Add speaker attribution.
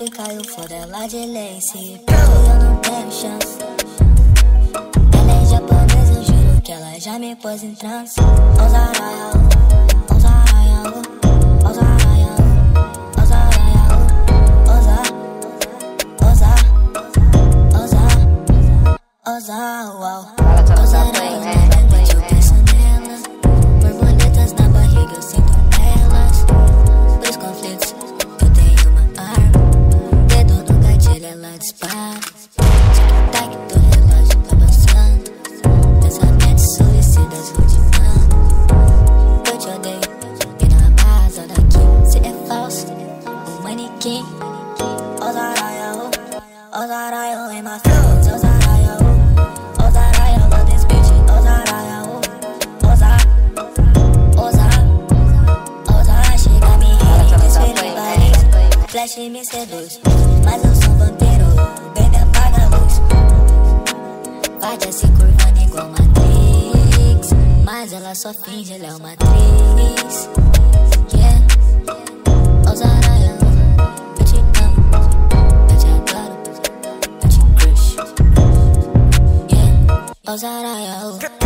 Speaker 1: Lace Pro, eu não tenho chance Ela é japonesa, eu juro que ela já me pôs em trance Ozaraya, Ozaraya, Ozaraya, Ozaraya, Oza, Oza, Oza, Oza, uau
Speaker 2: Ela tá no
Speaker 1: Ozaraya,
Speaker 2: tamanho, né?
Speaker 1: normalmente eu um manequim Ozaraya, oh Ozaraya, oh, in my throat oh Ozaraya, love this bitch oh Ozar Ozar Ozar, chega me
Speaker 2: Ela tá no
Speaker 1: desfile
Speaker 2: tamanho,
Speaker 1: em
Speaker 2: né?
Speaker 1: Paris Flash me seduz Mas eu sou vampiro Baby, apaga a luz Faz se curvando igual Matrix Mas ela só finge, ela é uma atriz Oh, that I.